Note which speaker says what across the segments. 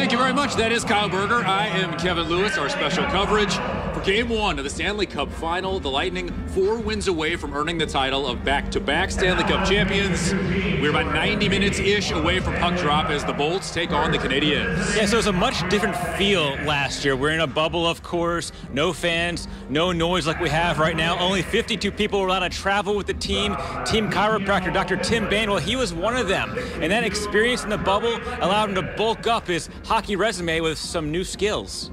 Speaker 1: thank you very much. That is Kyle Berger. I am Kevin Lewis. Our special coverage for Game 1 of the Stanley Cup Final. The Lightning four wins away from earning the title of back-to-back Stanley Cup champions. We're about 90 minutes-ish away from puck drop as the Bolts take on the Canadiens.
Speaker 2: Yeah, so it's a much different feel last year. We're in a bubble, of course. No fans, no noise like we have right now. Only 52 people were allowed to travel with the team. Team chiropractor Dr. Tim Bain, well, he was one of them. And that experience in the bubble allowed him to bulk up his hockey resume with some new skills.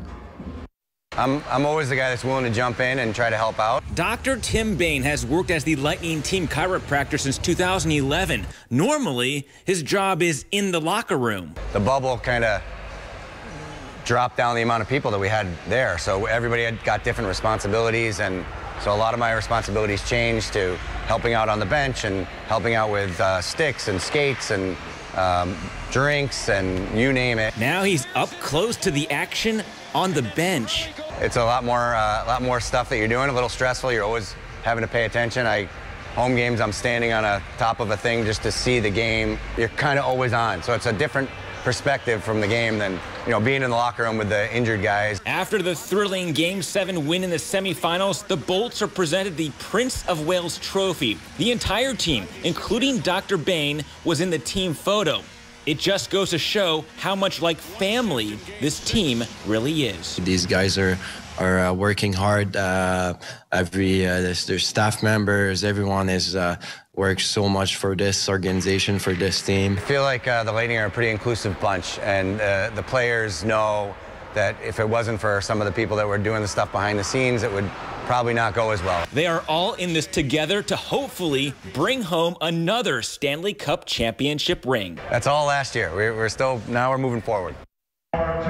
Speaker 3: I'm, I'm always the guy that's willing to jump in and try to help out.
Speaker 2: Dr. Tim Bain has worked as the Lightning team chiropractor since 2011. Normally, his job is in the locker room.
Speaker 3: The bubble kind of dropped down the amount of people that we had there. So everybody had got different responsibilities and so a lot of my responsibilities changed to helping out on the bench and helping out with uh, sticks and skates and um, drinks and you name it.
Speaker 2: Now he's up close to the action on the bench.
Speaker 3: It's a lot more, uh, a lot more stuff that you're doing. A little stressful. You're always having to pay attention. I, home games, I'm standing on a top of a thing just to see the game. You're kind of always on, so it's a different perspective from the game than you know being in the locker room with the injured guys.
Speaker 2: After the thrilling Game 7 win in the semifinals, the Bolts are presented the Prince of Wales trophy. The entire team, including Dr. Bain, was in the team photo. It just goes to show how much like family this team really is.
Speaker 4: These guys are are uh, working hard. Uh, every uh, their staff members, everyone is uh, works so much for this organization, for this team.
Speaker 3: I feel like uh, the Lightning are a pretty inclusive bunch, and uh, the players know that if it wasn't for some of the people that were doing the stuff behind the scenes, it would probably not go as well.
Speaker 2: They are all in this together to hopefully bring home another Stanley Cup championship ring.
Speaker 3: That's all last year. We're, we're still, now we're moving forward.